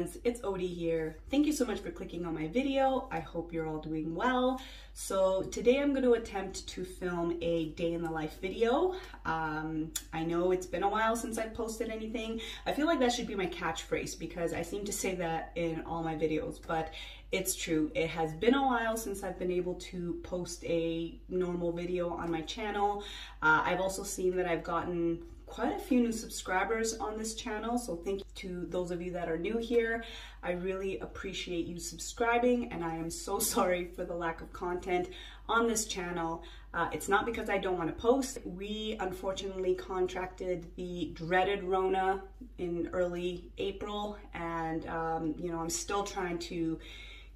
friends, it's Ody here. Thank you so much for clicking on my video. I hope you're all doing well. So today I'm going to attempt to film a day in the life video. Um, I know it's been a while since I've posted anything. I feel like that should be my catchphrase because I seem to say that in all my videos, but it's true. It has been a while since I've been able to post a normal video on my channel. Uh, I've also seen that I've gotten quite a few new subscribers on this channel. So thank you to those of you that are new here. I really appreciate you subscribing and I am so sorry for the lack of content on this channel. Uh, it's not because I don't want to post. We unfortunately contracted the dreaded Rona in early April and um, you know, I'm still trying to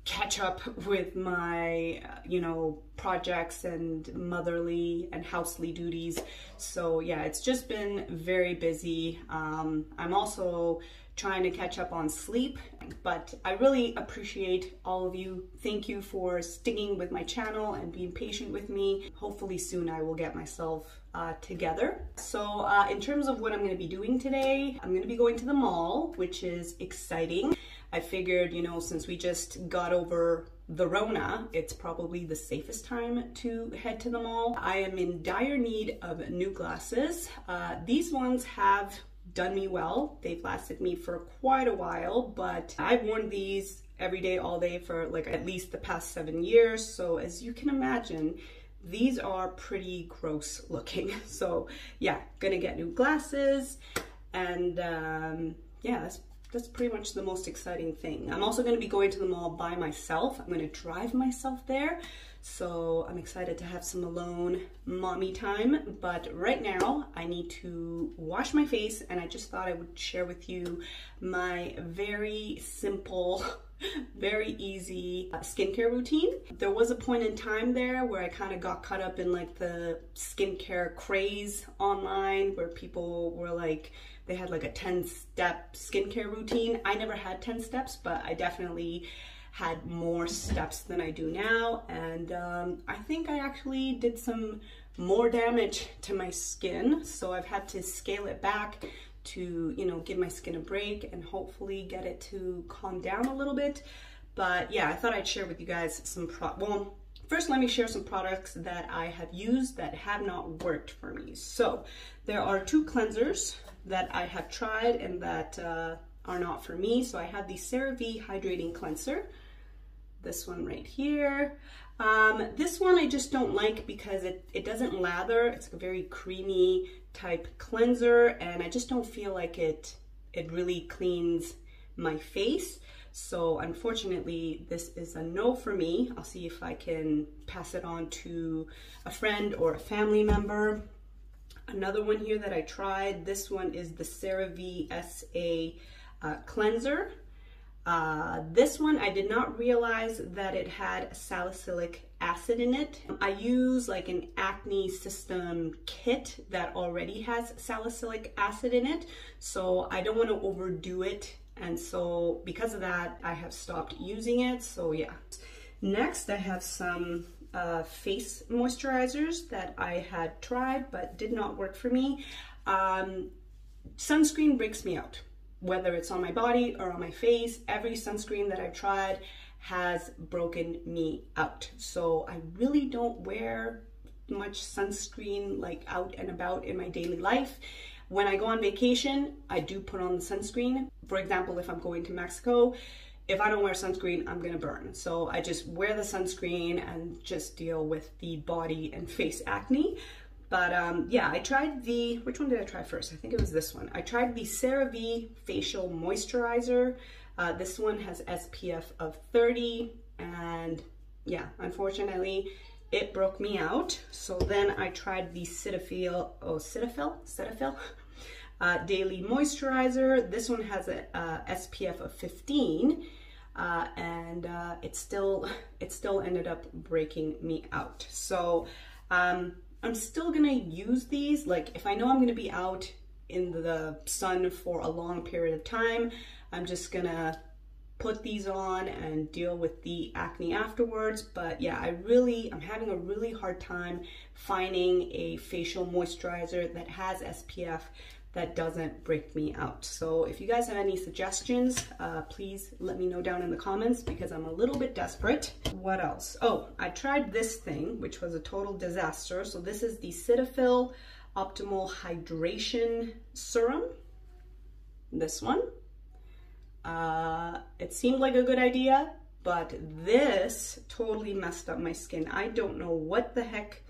catch up with my, you know, projects and motherly and housely duties. So yeah, it's just been very busy. Um, I'm also trying to catch up on sleep, but I really appreciate all of you. Thank you for sticking with my channel and being patient with me. Hopefully soon I will get myself uh, together. So uh, in terms of what I'm gonna be doing today, I'm gonna be going to the mall, which is exciting. I figured, you know, since we just got over the Rona, it's probably the safest time to head to the mall. I am in dire need of new glasses. Uh, these ones have done me well. They've lasted me for quite a while, but I've worn these every day, all day for like at least the past seven years. So as you can imagine, these are pretty gross looking. So yeah, gonna get new glasses and um, yeah, that's that's pretty much the most exciting thing. I'm also going to be going to the mall by myself. I'm going to drive myself there. So I'm excited to have some alone mommy time. But right now I need to wash my face and I just thought I would share with you my very simple very easy uh, skincare routine. There was a point in time there where I kind of got caught up in like the skincare craze online where people were like, they had like a 10 step skincare routine. I never had 10 steps, but I definitely had more steps than I do now. And um, I think I actually did some more damage to my skin. So I've had to scale it back to, you know, give my skin a break and hopefully get it to calm down a little bit. But yeah, I thought I'd share with you guys some pro, well, First, let me share some products that I have used that have not worked for me. So there are two cleansers that I have tried and that uh, are not for me. So I have the CeraVe Hydrating Cleanser. This one right here. Um, this one I just don't like because it, it doesn't lather. It's a very creamy type cleanser and I just don't feel like it, it really cleans my face. So unfortunately, this is a no for me. I'll see if I can pass it on to a friend or a family member. Another one here that I tried, this one is the CeraVe SA uh, Cleanser. Uh, this one, I did not realize that it had salicylic acid in it. I use like an acne system kit that already has salicylic acid in it, so I don't want to overdo it and so because of that, I have stopped using it. So yeah. Next, I have some uh, face moisturizers that I had tried but did not work for me. Um, sunscreen breaks me out, whether it's on my body or on my face. Every sunscreen that I've tried has broken me out. So I really don't wear much sunscreen like out and about in my daily life. When I go on vacation, I do put on the sunscreen. For example, if I'm going to Mexico, if I don't wear sunscreen, I'm gonna burn. So I just wear the sunscreen and just deal with the body and face acne. But um, yeah, I tried the, which one did I try first? I think it was this one. I tried the CeraVe Facial Moisturizer. Uh, this one has SPF of 30 and yeah, unfortunately, it broke me out. So then I tried the Cetaphil, oh, Cetaphil, Cetaphil uh, Daily Moisturizer. This one has a, a SPF of 15 uh, and uh, it still, it still ended up breaking me out. So um, I'm still gonna use these. Like if I know I'm gonna be out in the sun for a long period of time, I'm just gonna put these on and deal with the acne afterwards. But yeah, I really, I'm having a really hard time finding a facial moisturizer that has SPF that doesn't break me out. So if you guys have any suggestions, uh, please let me know down in the comments because I'm a little bit desperate. What else? Oh, I tried this thing, which was a total disaster. So this is the Cetaphil Optimal Hydration Serum. This one. Uh, it seemed like a good idea, but this totally messed up my skin. I don't know what the heck,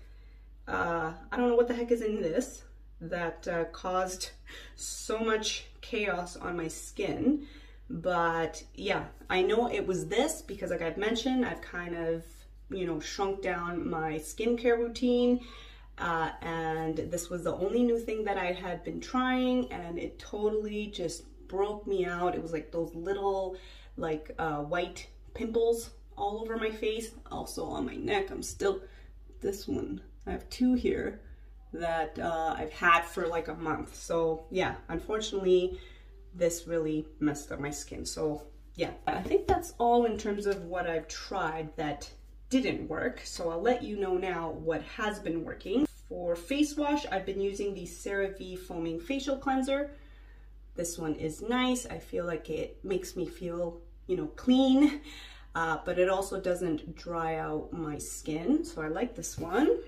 uh, I don't know what the heck is in this that uh, caused so much chaos on my skin. But yeah, I know it was this because like I've mentioned, I've kind of, you know, shrunk down my skincare routine. Uh, and this was the only new thing that I had been trying and it totally just broke me out. It was like those little like uh, white pimples all over my face, also on my neck. I'm still, this one, I have two here that uh, I've had for like a month. So yeah, unfortunately, this really messed up my skin. So yeah, I think that's all in terms of what I've tried that didn't work. So I'll let you know now what has been working. For face wash, I've been using the CeraVe Foaming Facial Cleanser. This one is nice. I feel like it makes me feel, you know, clean, uh, but it also doesn't dry out my skin. So I like this one.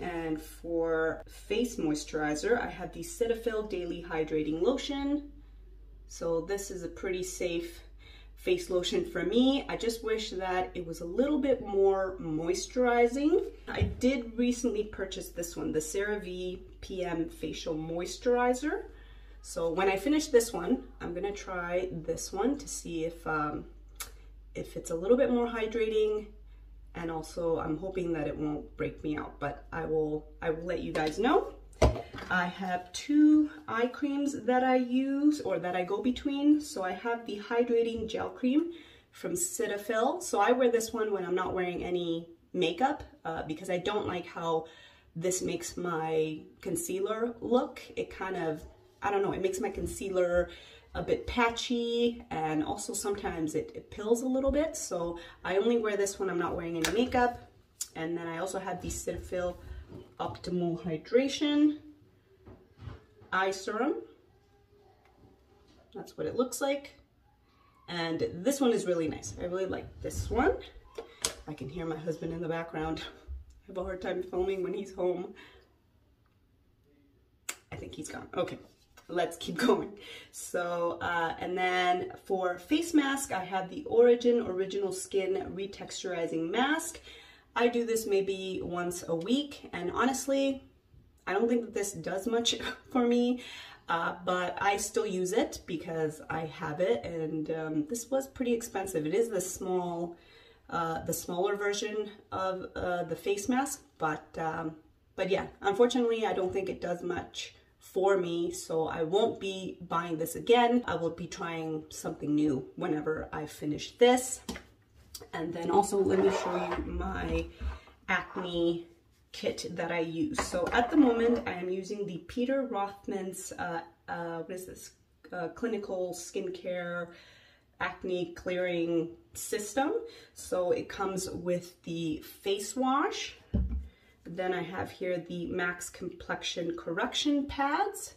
And for face moisturizer, I have the Cetaphil Daily Hydrating Lotion. So this is a pretty safe face lotion for me. I just wish that it was a little bit more moisturizing. I did recently purchase this one, the CeraVe PM Facial Moisturizer. So when I finish this one, I'm gonna try this one to see if, um, if it's a little bit more hydrating and also I'm hoping that it won't break me out, but I will, I will let you guys know. I have two eye creams that I use or that I go between. So I have the hydrating gel cream from Cetaphil. So I wear this one when I'm not wearing any makeup uh, because I don't like how this makes my concealer look. It kind of, I don't know, it makes my concealer a bit patchy and also sometimes it, it pills a little bit. So I only wear this when I'm not wearing any makeup. And then I also have the Cetaphil Optimal Hydration Eye Serum. That's what it looks like. And this one is really nice. I really like this one. I can hear my husband in the background. I have a hard time filming when he's home. I think he's gone. Okay let's keep going. So, uh, and then for face mask, I have the Origin Original Skin Retexturizing Mask. I do this maybe once a week, and honestly, I don't think that this does much for me, uh, but I still use it because I have it, and um, this was pretty expensive. It is the small, uh, the smaller version of uh, the face mask, but um, but yeah, unfortunately, I don't think it does much for me. So I won't be buying this again. I will be trying something new whenever I finish this. And then also let me show you my acne kit that I use. So at the moment I am using the Peter Rothman's, uh, uh, what is this, uh, clinical skincare acne clearing system. So it comes with the face wash, then I have here the Max Complexion Correction Pads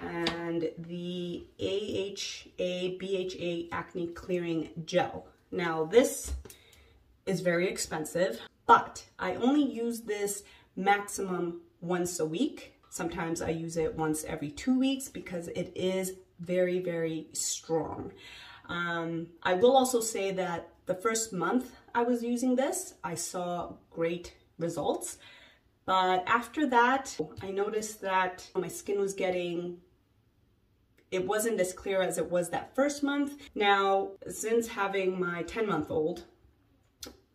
and the AHA BHA Acne Clearing Gel. Now this is very expensive, but I only use this maximum once a week. Sometimes I use it once every two weeks because it is very, very strong. Um, I will also say that the first month I was using this, I saw great results. But after that, I noticed that my skin was getting it wasn't as clear as it was that first month. Now, since having my 10 month old,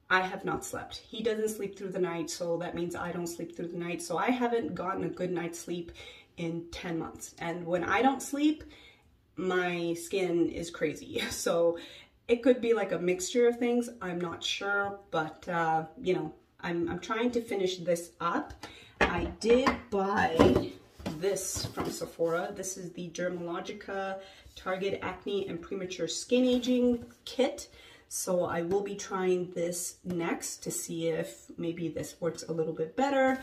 I have not slept. He doesn't sleep through the night, so that means I don't sleep through the night. So I haven't gotten a good night's sleep in 10 months. And when I don't sleep, my skin is crazy. So it could be like a mixture of things. I'm not sure, but uh, you know, I'm, I'm trying to finish this up. I did buy this from Sephora. This is the Dermalogica Target Acne and Premature Skin Aging Kit. So I will be trying this next to see if maybe this works a little bit better.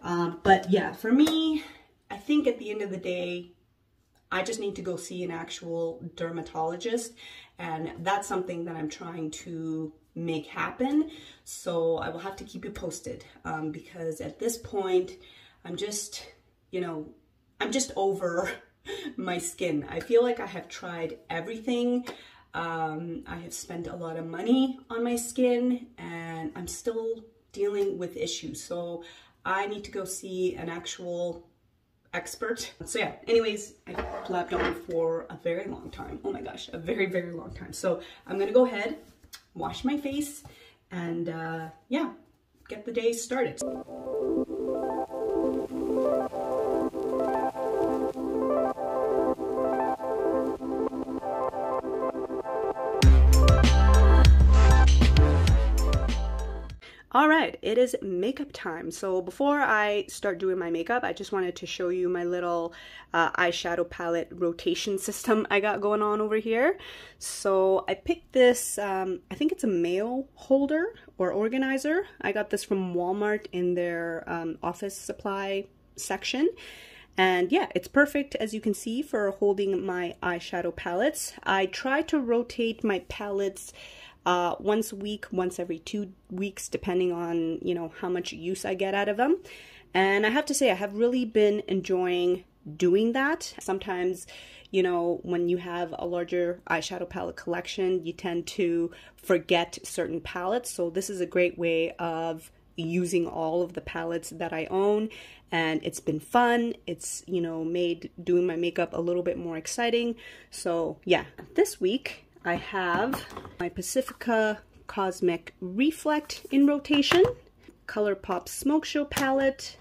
Um, but yeah, for me, I think at the end of the day, I just need to go see an actual dermatologist. And that's something that I'm trying to make happen. So I will have to keep you posted um, because at this point, I'm just, you know, I'm just over my skin. I feel like I have tried everything. Um, I have spent a lot of money on my skin and I'm still dealing with issues. So I need to go see an actual expert. So yeah, anyways, I blabbed on for a very long time. Oh my gosh, a very, very long time. So I'm gonna go ahead, wash my face, and uh, yeah, get the day started. All right, it is makeup time. So before I start doing my makeup, I just wanted to show you my little uh, eyeshadow palette rotation system I got going on over here. So I picked this, um, I think it's a mail holder or organizer. I got this from Walmart in their um, office supply section. And yeah, it's perfect, as you can see, for holding my eyeshadow palettes. I try to rotate my palettes uh, once a week, once every two weeks, depending on, you know, how much use I get out of them. And I have to say, I have really been enjoying doing that. Sometimes, you know, when you have a larger eyeshadow palette collection, you tend to forget certain palettes. So this is a great way of using all of the palettes that I own and it's been fun. It's, you know, made doing my makeup a little bit more exciting. So yeah, this week I have my Pacifica Cosmic Reflect in rotation, ColourPop Smoke Show palette,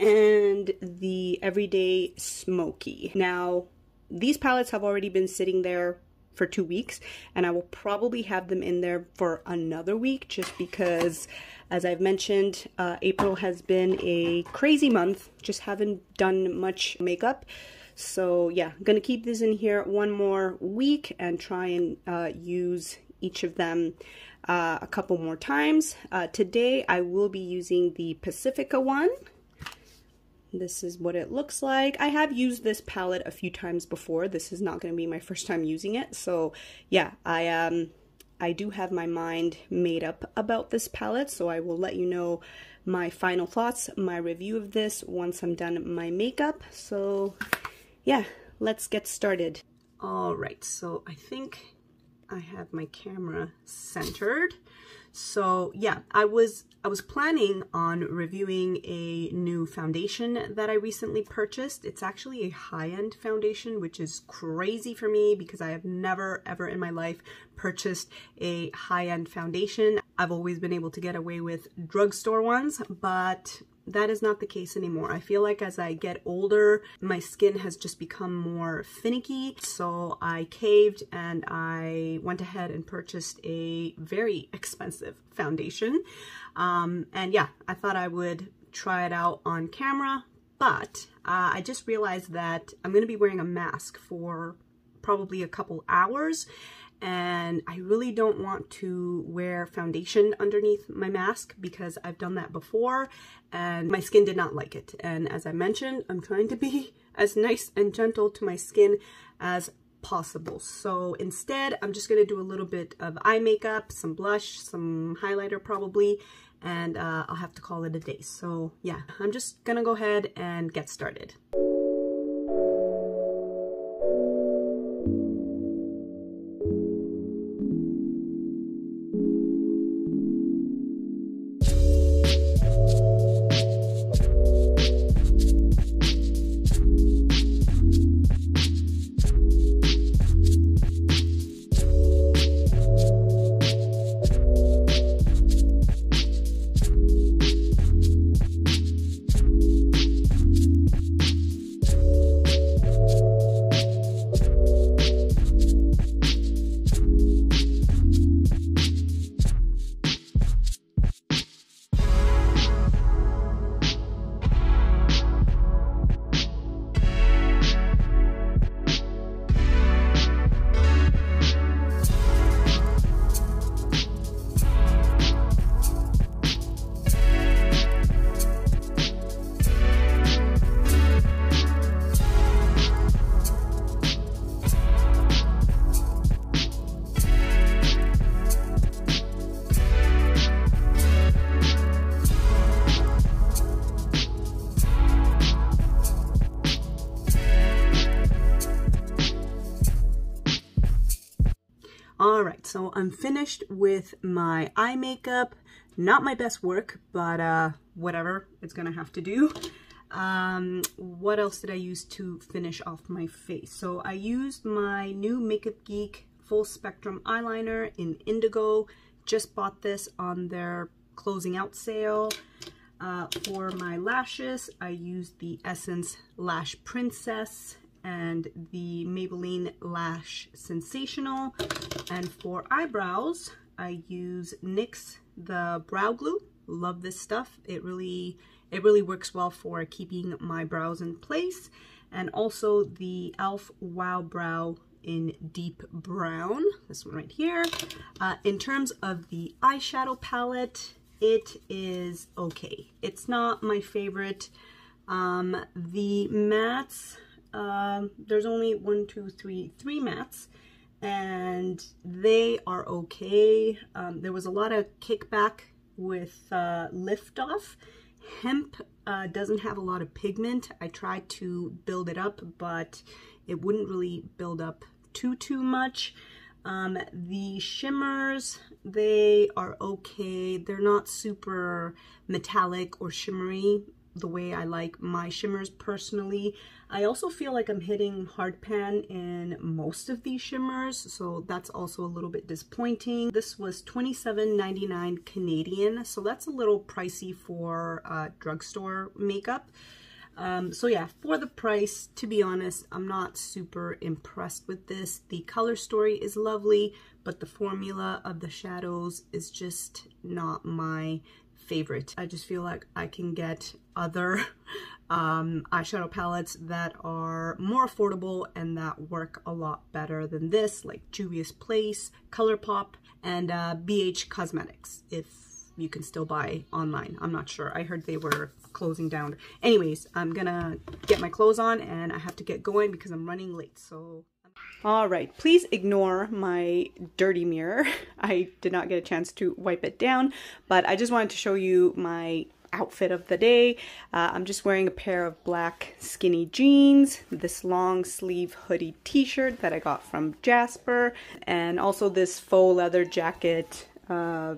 and the Everyday Smoky. Now, these palettes have already been sitting there for two weeks, and I will probably have them in there for another week just because, as I've mentioned, uh, April has been a crazy month. Just haven't done much makeup. So yeah, I'm going to keep this in here one more week and try and uh, use each of them uh, a couple more times. Uh, today I will be using the Pacifica one. This is what it looks like. I have used this palette a few times before. This is not going to be my first time using it. So yeah, I um I do have my mind made up about this palette, so I will let you know my final thoughts, my review of this once I'm done my makeup. So yeah, let's get started. All right, so I think I have my camera centered. So yeah, I was I was planning on reviewing a new foundation that I recently purchased. It's actually a high-end foundation, which is crazy for me because I have never ever in my life purchased a high-end foundation. I've always been able to get away with drugstore ones, but that is not the case anymore. I feel like as I get older, my skin has just become more finicky. So I caved and I went ahead and purchased a very expensive foundation. Um, and yeah, I thought I would try it out on camera, but uh, I just realized that I'm going to be wearing a mask for probably a couple hours and I really don't want to wear foundation underneath my mask because I've done that before and my skin did not like it. And as I mentioned, I'm trying to be as nice and gentle to my skin as possible. So instead, I'm just going to do a little bit of eye makeup, some blush, some highlighter probably, and uh, I'll have to call it a day. So yeah, I'm just going to go ahead and get started. Finished with my eye makeup. Not my best work, but uh, whatever, it's gonna have to do. Um, what else did I use to finish off my face? So I used my new Makeup Geek Full Spectrum Eyeliner in Indigo. Just bought this on their closing out sale. Uh, for my lashes, I used the Essence Lash Princess and the Maybelline Lash Sensational. And for eyebrows, I use NYX the Brow Glue. Love this stuff. It really, it really works well for keeping my brows in place. And also the e.l.f. Wow Brow in deep brown, this one right here. Uh, in terms of the eyeshadow palette, it is okay. It's not my favorite. Um, the mattes, um, there's only one, two, three, three mats and they are okay. Um, there was a lot of kickback with uh, Liftoff. Hemp uh, doesn't have a lot of pigment. I tried to build it up, but it wouldn't really build up too, too much. Um, the shimmers, they are okay. They're not super metallic or shimmery the way I like my shimmers personally. I also feel like I'm hitting hard pan in most of these shimmers, so that's also a little bit disappointing. This was $27.99 Canadian, so that's a little pricey for uh, drugstore makeup. Um, so yeah, for the price, to be honest, I'm not super impressed with this. The color story is lovely, but the formula of the shadows is just not my favorite. I just feel like I can get other um, eyeshadow palettes that are more affordable and that work a lot better than this, like Juvia's Place, ColourPop, and uh, BH Cosmetics, if you can still buy online. I'm not sure. I heard they were closing down. Anyways, I'm gonna get my clothes on and I have to get going because I'm running late, so... All right, please ignore my dirty mirror. I did not get a chance to wipe it down, but I just wanted to show you my outfit of the day. Uh, I'm just wearing a pair of black skinny jeans, this long sleeve hoodie t-shirt that I got from Jasper, and also this faux leather jacket. Uh,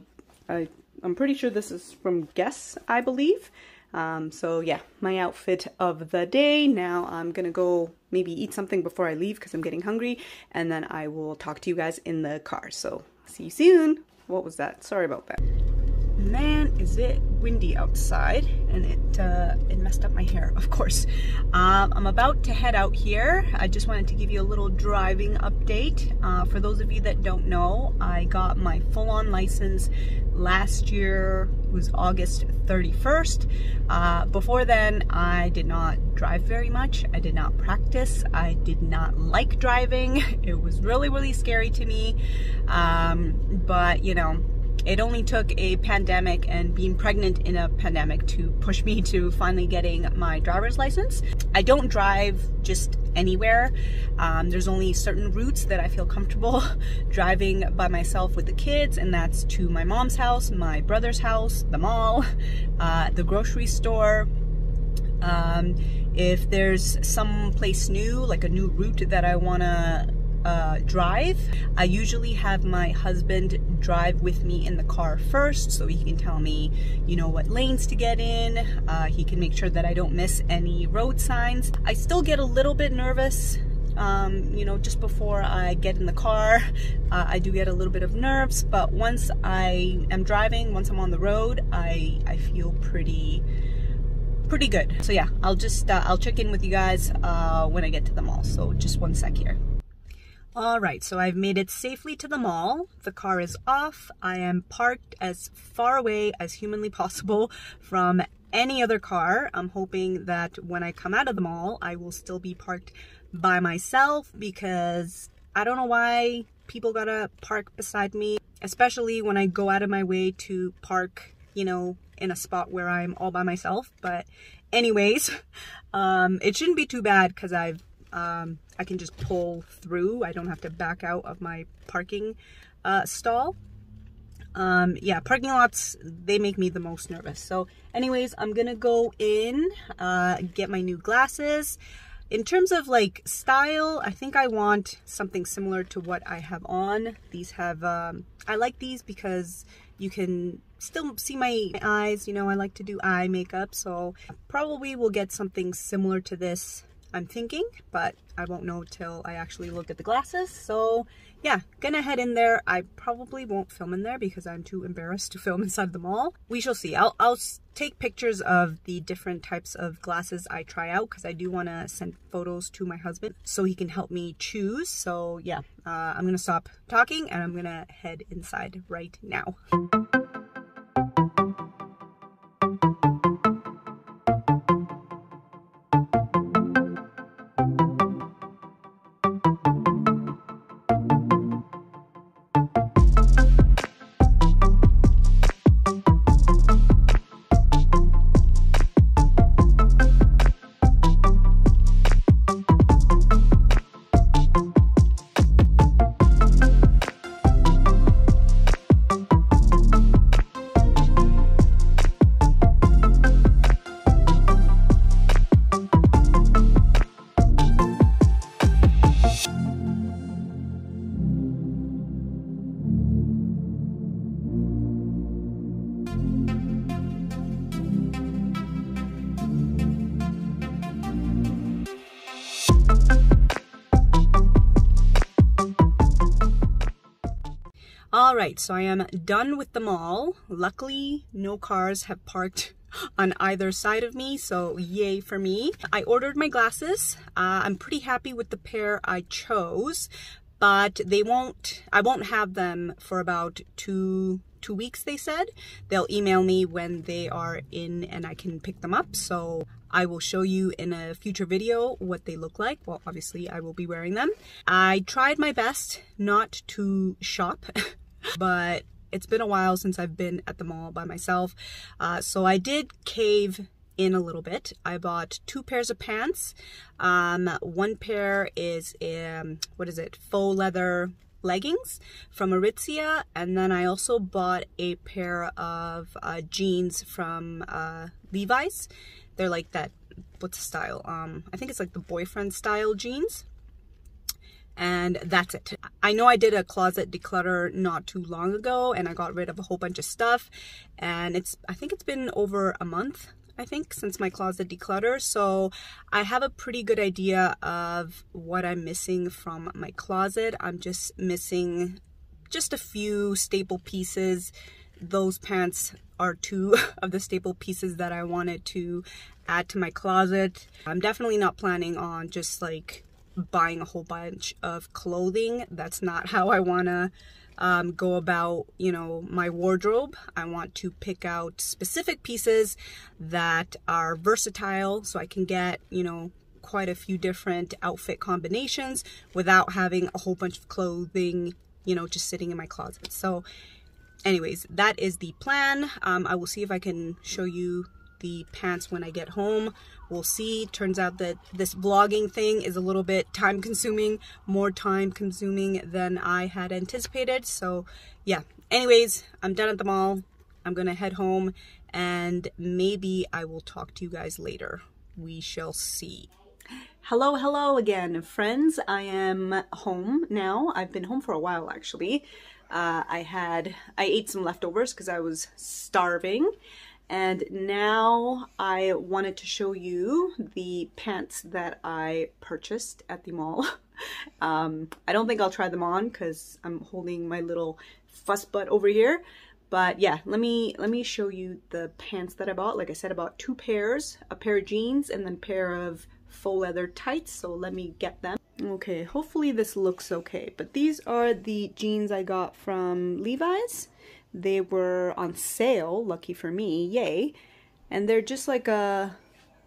I, I'm pretty sure this is from Guess, I believe. Um, so yeah, my outfit of the day. Now I'm gonna go maybe eat something before I leave because I'm getting hungry, and then I will talk to you guys in the car. So see you soon. What was that? Sorry about that. Man, is it windy outside, and it uh, it messed up my hair, of course. Um, I'm about to head out here. I just wanted to give you a little driving update. Uh, for those of you that don't know, I got my full-on license last year. It was August 31st. Uh, before then, I did not drive very much. I did not practice. I did not like driving. It was really, really scary to me. Um, but, you know, it only took a pandemic and being pregnant in a pandemic to push me to finally getting my driver's license. I don't drive just anywhere. Um, there's only certain routes that I feel comfortable driving by myself with the kids, and that's to my mom's house, my brother's house, the mall, uh, the grocery store. Um, if there's some place new, like a new route that I want to uh, drive. I usually have my husband drive with me in the car first so he can tell me, you know, what lanes to get in. Uh, he can make sure that I don't miss any road signs. I still get a little bit nervous um, you know, just before I get in the car, uh, I do get a little bit of nerves, but once I am driving, once I'm on the road, I, I feel pretty, pretty good. So yeah, I'll just, uh, I'll check in with you guys uh, when I get to the mall. So just one sec here. All right, so I've made it safely to the mall. The car is off. I am parked as far away as humanly possible from any other car. I'm hoping that when I come out of the mall, I will still be parked by myself because I don't know why people gotta park beside me, especially when I go out of my way to park, you know, in a spot where I'm all by myself. But anyways, um, it shouldn't be too bad because I've um, I can just pull through. I don't have to back out of my parking uh, stall. Um, yeah, parking lots, they make me the most nervous. So anyways, I'm gonna go in, uh, get my new glasses. In terms of like style, I think I want something similar to what I have on. These have, um, I like these because you can still see my eyes. You know, I like to do eye makeup, so probably we'll get something similar to this I'm thinking, but I won't know till I actually look at the glasses. So yeah, gonna head in there. I probably won't film in there because I'm too embarrassed to film inside the mall. We shall see. I'll, I'll take pictures of the different types of glasses I try out because I do want to send photos to my husband so he can help me choose. So yeah, uh, I'm gonna stop talking and I'm gonna head inside right now. So I am done with the mall. Luckily, no cars have parked on either side of me, so yay for me. I ordered my glasses. Uh, I'm pretty happy with the pair I chose, but they won't, I won't have them for about two, two weeks, they said. They'll email me when they are in and I can pick them up. So I will show you in a future video what they look like. Well, obviously I will be wearing them. I tried my best not to shop but it's been a while since I've been at the mall by myself. Uh, so I did cave in a little bit. I bought two pairs of pants. Um, one pair is, um, what is it, faux leather leggings from Aritzia. And then I also bought a pair of uh, jeans from uh, Levi's. They're like that, what's the style? Um, I think it's like the boyfriend style jeans and that's it. I know I did a closet declutter not too long ago and I got rid of a whole bunch of stuff and it's I think it's been over a month I think since my closet declutter so I have a pretty good idea of what I'm missing from my closet. I'm just missing just a few staple pieces. Those pants are two of the staple pieces that I wanted to add to my closet. I'm definitely not planning on just like buying a whole bunch of clothing. That's not how I want to um, go about, you know, my wardrobe. I want to pick out specific pieces that are versatile so I can get, you know, quite a few different outfit combinations without having a whole bunch of clothing, you know, just sitting in my closet. So anyways, that is the plan. Um, I will see if I can show you the pants when I get home. We'll see. Turns out that this vlogging thing is a little bit time consuming, more time consuming than I had anticipated. So yeah, anyways, I'm done at the mall. I'm gonna head home and maybe I will talk to you guys later. We shall see. Hello, hello again, friends. I am home now. I've been home for a while actually. Uh, I had, I ate some leftovers because I was starving. And now I wanted to show you the pants that I purchased at the mall. um, I don't think I'll try them on because I'm holding my little fuss butt over here. But yeah, let me let me show you the pants that I bought. Like I said, I bought two pairs, a pair of jeans and then a pair of faux leather tights. So let me get them. Okay, hopefully this looks okay. But these are the jeans I got from Levi's. They were on sale, lucky for me, yay. And they're just like a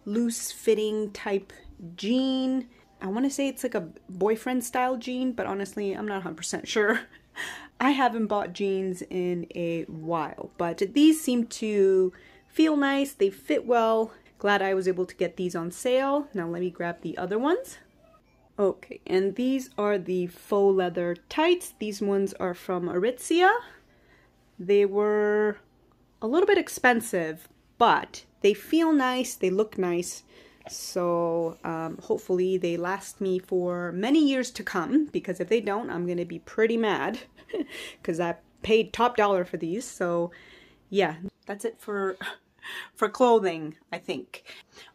loose fitting type jean. I want to say it's like a boyfriend style jean, but honestly, I'm not 100% sure. I haven't bought jeans in a while, but these seem to feel nice. They fit well. Glad I was able to get these on sale. Now let me grab the other ones. Okay, and these are the faux leather tights. These ones are from Aritzia. They were a little bit expensive, but they feel nice, they look nice. So um, hopefully they last me for many years to come because if they don't, I'm going to be pretty mad because I paid top dollar for these. So yeah, that's it for for clothing, I think.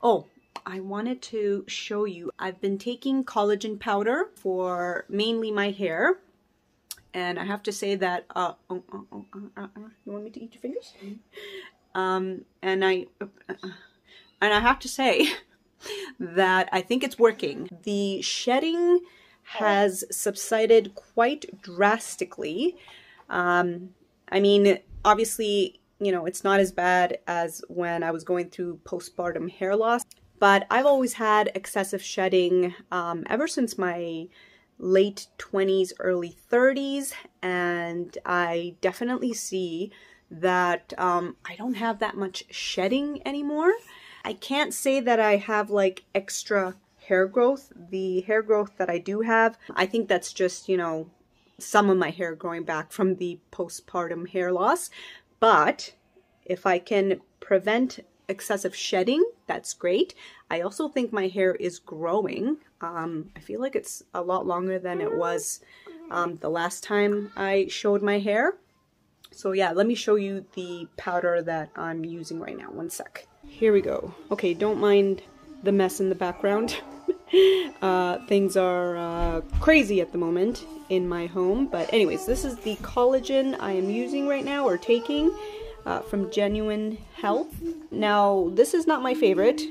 Oh, I wanted to show you, I've been taking collagen powder for mainly my hair. And I have to say that, uh, oh, oh, oh, uh, uh, you want me to eat your fingers? Um, and I, and I have to say that I think it's working. The shedding has subsided quite drastically. Um, I mean, obviously, you know, it's not as bad as when I was going through postpartum hair loss, but I've always had excessive shedding um, ever since my late 20s, early 30s, and I definitely see that um, I don't have that much shedding anymore. I can't say that I have like extra hair growth. The hair growth that I do have, I think that's just, you know, some of my hair growing back from the postpartum hair loss. But if I can prevent excessive shedding, that's great. I also think my hair is growing. Um, I feel like it's a lot longer than it was um, the last time I showed my hair. So yeah, let me show you the powder that I'm using right now. One sec. Here we go. Okay, don't mind the mess in the background. uh, things are uh, crazy at the moment in my home. But anyways, this is the collagen I am using right now or taking uh, from Genuine Health. Now, this is not my favorite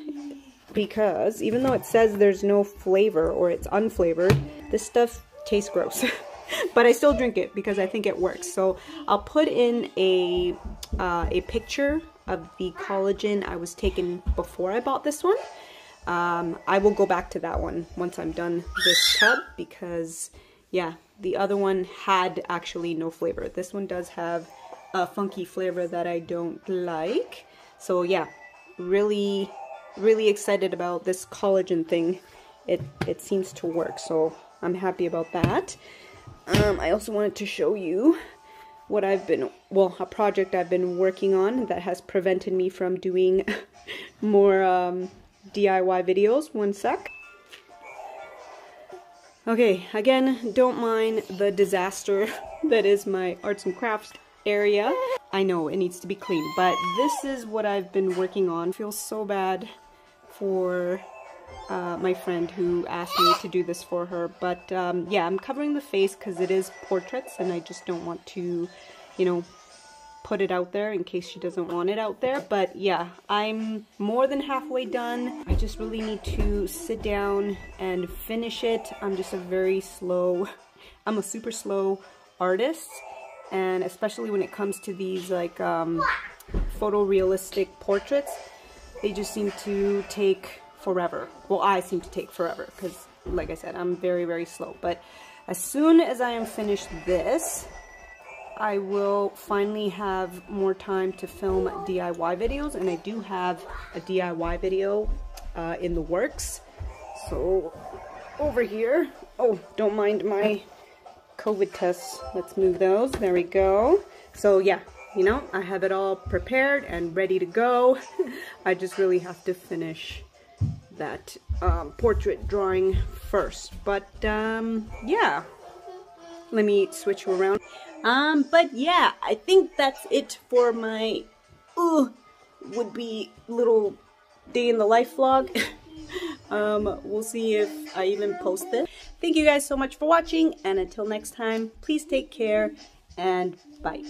because even though it says there's no flavor or it's unflavored, this stuff tastes gross. but I still drink it because I think it works. So I'll put in a, uh, a picture of the collagen I was taking before I bought this one. Um, I will go back to that one once I'm done this tub because yeah, the other one had actually no flavor. This one does have a funky flavor that I don't like. So yeah, really, really excited about this collagen thing. It, it seems to work, so I'm happy about that. Um, I also wanted to show you what I've been, well, a project I've been working on that has prevented me from doing more um, DIY videos. One sec. Okay, again, don't mind the disaster that is my arts and crafts area. I know it needs to be clean, but this is what I've been working on. Feels so bad for uh, my friend who asked me to do this for her. But um, yeah, I'm covering the face because it is portraits and I just don't want to, you know, put it out there in case she doesn't want it out there. But yeah, I'm more than halfway done. I just really need to sit down and finish it. I'm just a very slow, I'm a super slow artist. And especially when it comes to these like um, photorealistic portraits, they just seem to take forever. Well, I seem to take forever because, like I said, I'm very, very slow. But as soon as I am finished this, I will finally have more time to film DIY videos. And I do have a DIY video uh, in the works. So, over here. Oh, don't mind my COVID tests. Let's move those. There we go. So, yeah, you know, I have it all prepared and ready to go. I just really have to finish that um, portrait drawing first. But um, yeah, let me switch you around. Um, but yeah, I think that's it for my uh, would be little day in the life vlog. um, we'll see if I even post this. Thank you guys so much for watching, and until next time, please take care and bye.